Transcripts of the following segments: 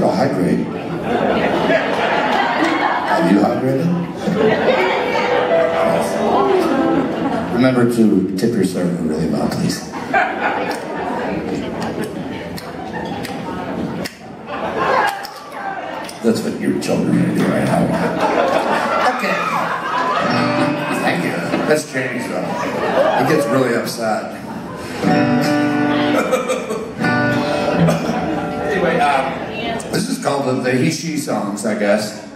to hydrate. Have you hydrated? Remember to tip your server really well, please. That's what your children are doing right now. Okay. Thank you. Let's change though. He gets really upset. Called the, the He She songs, I guess,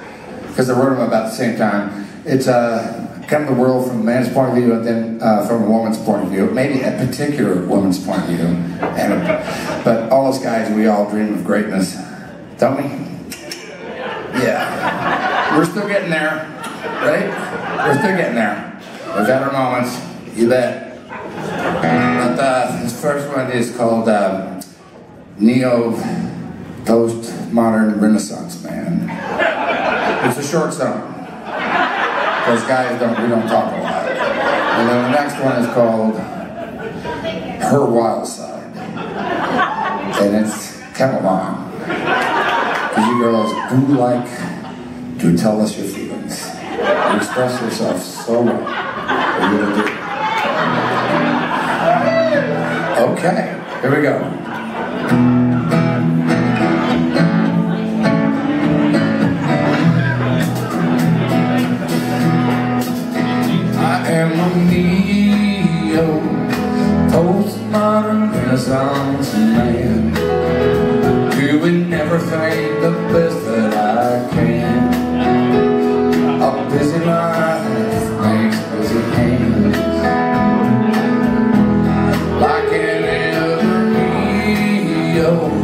because I wrote them about the same time. It's uh, kind of the world from a man's point of view and then uh, from a woman's point of view, maybe a particular woman's point of view. A, but all us guys, we all dream of greatness, don't we? Yeah. We're still getting there, right? We're still getting there. We've had our moments, you bet. But uh, this first one is called uh, Neo Post Modern Renaissance Man. It's a short song. Because guys don't, we don't talk a lot. And then the next one is called Her Wild Side. And it's kind of long. Because you girls do like to tell us your feelings. You express yourself so well. Okay, here we go. Postmodern renaissance man. Doing everything the best that I can. A busy life makes busy hands. Like any other neo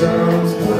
sounds